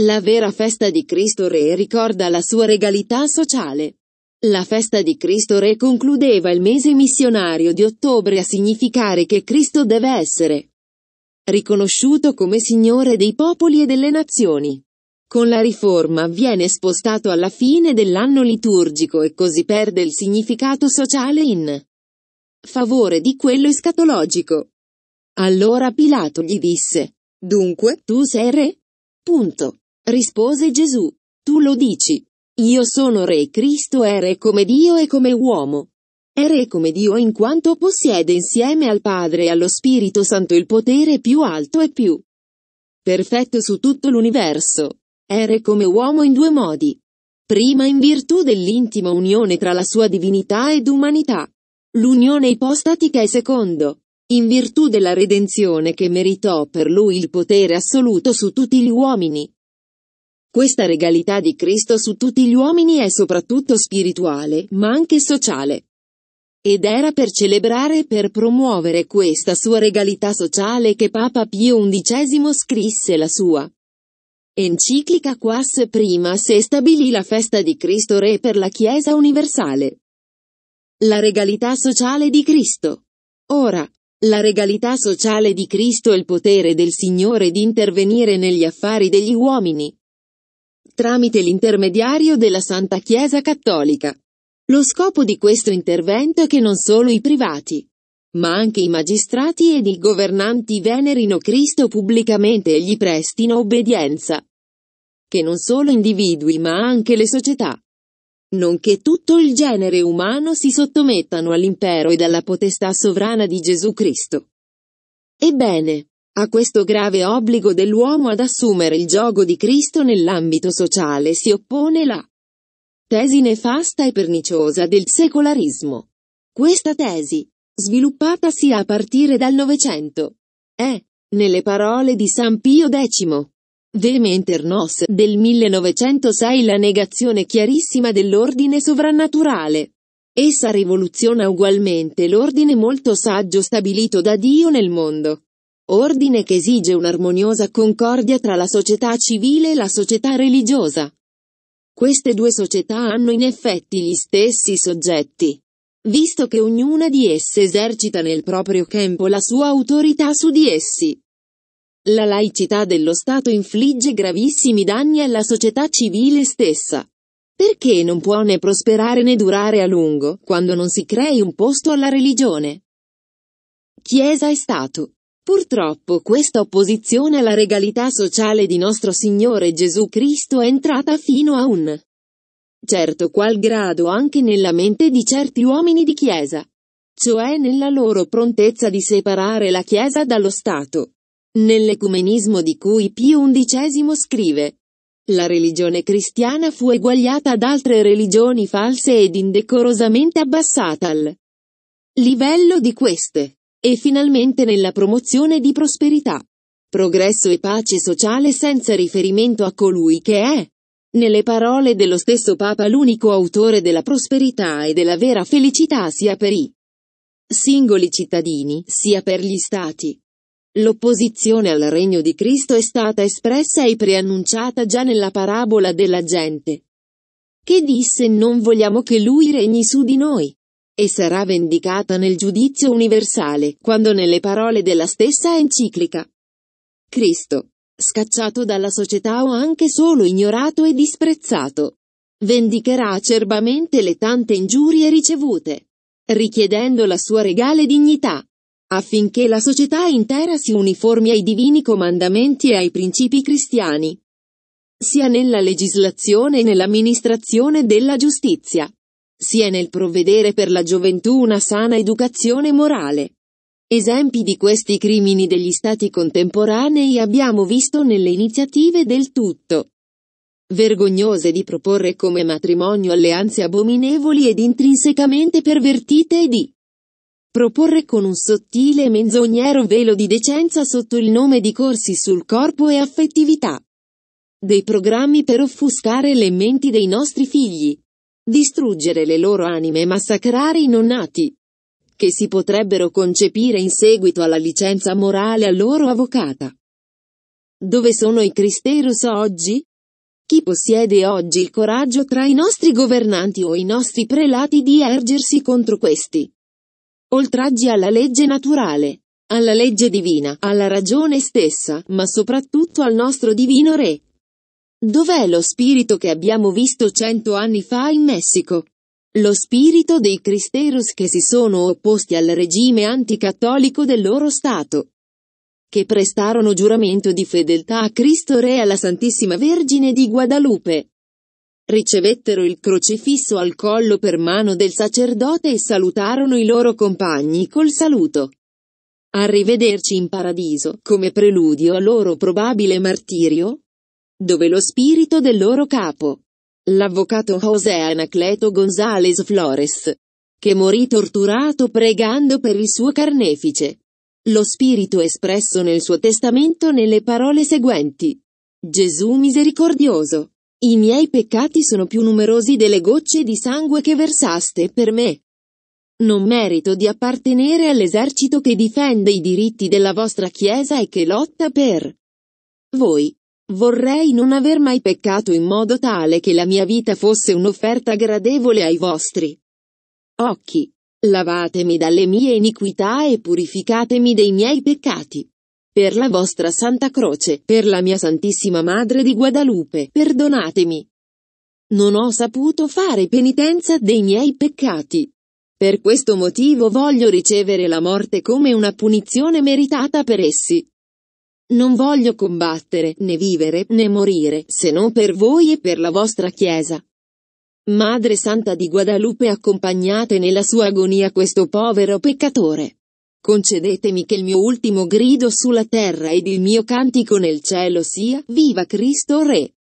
La vera festa di Cristo Re ricorda la sua regalità sociale. La festa di Cristo Re concludeva il mese missionario di ottobre a significare che Cristo deve essere riconosciuto come Signore dei popoli e delle nazioni. Con la riforma viene spostato alla fine dell'anno liturgico e così perde il significato sociale in favore di quello escatologico. Allora Pilato gli disse, Dunque, tu sei re? Punto. Rispose Gesù, tu lo dici. Io sono re, Cristo è re come Dio e come uomo. È re come Dio in quanto possiede insieme al Padre e allo Spirito Santo il potere più alto e più perfetto su tutto l'universo. È re come uomo in due modi. Prima in virtù dell'intima unione tra la sua divinità ed umanità. L'unione ipostatica e secondo, in virtù della redenzione che meritò per lui il potere assoluto su tutti gli uomini. Questa regalità di Cristo su tutti gli uomini è soprattutto spirituale, ma anche sociale. Ed era per celebrare e per promuovere questa sua regalità sociale che Papa Pio XI scrisse la sua enciclica Quas Primas e stabilì la festa di Cristo Re per la Chiesa universale. La regalità sociale di Cristo. Ora, la regalità sociale di Cristo e il potere del Signore di intervenire negli affari degli uomini tramite l'intermediario della Santa Chiesa Cattolica. Lo scopo di questo intervento è che non solo i privati, ma anche i magistrati ed i governanti venerino Cristo pubblicamente e gli prestino obbedienza. Che non solo individui ma anche le società, nonché tutto il genere umano si sottomettano all'impero e alla potestà sovrana di Gesù Cristo. Ebbene, a questo grave obbligo dell'uomo ad assumere il gioco di Cristo nell'ambito sociale si oppone la tesi nefasta e perniciosa del secolarismo. Questa tesi, sviluppatasi a partire dal Novecento, è, nelle parole di San Pio X, Vehementer Nos del 1906 la negazione chiarissima dell'ordine sovrannaturale. Essa rivoluziona ugualmente l'ordine molto saggio stabilito da Dio nel mondo. Ordine che esige un'armoniosa concordia tra la società civile e la società religiosa. Queste due società hanno in effetti gli stessi soggetti, visto che ognuna di esse esercita nel proprio campo la sua autorità su di essi. La laicità dello Stato infligge gravissimi danni alla società civile stessa. Perché non può né prosperare né durare a lungo, quando non si crei un posto alla religione? Chiesa e Stato. Purtroppo questa opposizione alla regalità sociale di nostro Signore Gesù Cristo è entrata fino a un certo qual grado anche nella mente di certi uomini di Chiesa, cioè nella loro prontezza di separare la Chiesa dallo Stato. Nell'ecumenismo di cui Pio XI scrive, la religione cristiana fu eguagliata ad altre religioni false ed indecorosamente abbassata al livello di queste e finalmente nella promozione di prosperità, progresso e pace sociale senza riferimento a colui che è, nelle parole dello stesso Papa l'unico autore della prosperità e della vera felicità sia per i singoli cittadini, sia per gli stati. L'opposizione al regno di Cristo è stata espressa e preannunciata già nella parabola della gente, che disse non vogliamo che lui regni su di noi e sarà vendicata nel giudizio universale, quando nelle parole della stessa enciclica. Cristo, scacciato dalla società o anche solo ignorato e disprezzato, vendicherà acerbamente le tante ingiurie ricevute, richiedendo la sua regale dignità, affinché la società intera si uniformi ai divini comandamenti e ai principi cristiani, sia nella legislazione e nell'amministrazione della giustizia sia nel provvedere per la gioventù una sana educazione morale. Esempi di questi crimini degli stati contemporanei abbiamo visto nelle iniziative del tutto. Vergognose di proporre come matrimonio alleanze abominevoli ed intrinsecamente pervertite e di proporre con un sottile e menzognero velo di decenza sotto il nome di corsi sul corpo e affettività. Dei programmi per offuscare le menti dei nostri figli distruggere le loro anime e massacrare i non nati, che si potrebbero concepire in seguito alla licenza morale a loro avvocata. Dove sono i Cristerus oggi? Chi possiede oggi il coraggio tra i nostri governanti o i nostri prelati di ergersi contro questi? Oltraggi alla legge naturale, alla legge divina, alla ragione stessa, ma soprattutto al nostro divino Re. Dov'è lo spirito che abbiamo visto cento anni fa in Messico? Lo spirito dei Cristerus che si sono opposti al regime anticattolico del loro Stato. Che prestarono giuramento di fedeltà a Cristo Re e alla Santissima Vergine di Guadalupe. Ricevettero il crocifisso al collo per mano del sacerdote e salutarono i loro compagni col saluto. Arrivederci in paradiso, come preludio al loro probabile martirio? Dove lo spirito del loro capo, l'avvocato José Anacleto González Flores, che morì torturato pregando per il suo carnefice. Lo spirito espresso nel suo testamento nelle parole seguenti. Gesù misericordioso. I miei peccati sono più numerosi delle gocce di sangue che versaste per me. Non merito di appartenere all'esercito che difende i diritti della vostra Chiesa e che lotta per voi. Vorrei non aver mai peccato in modo tale che la mia vita fosse un'offerta gradevole ai vostri occhi. Lavatemi dalle mie iniquità e purificatemi dei miei peccati. Per la vostra Santa Croce, per la mia Santissima Madre di Guadalupe, perdonatemi. Non ho saputo fare penitenza dei miei peccati. Per questo motivo voglio ricevere la morte come una punizione meritata per essi. Non voglio combattere, né vivere, né morire, se non per voi e per la vostra Chiesa. Madre Santa di Guadalupe accompagnate nella sua agonia questo povero peccatore. Concedetemi che il mio ultimo grido sulla terra ed il mio cantico nel cielo sia, viva Cristo Re.